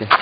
Okay.